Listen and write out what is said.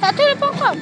打对了报告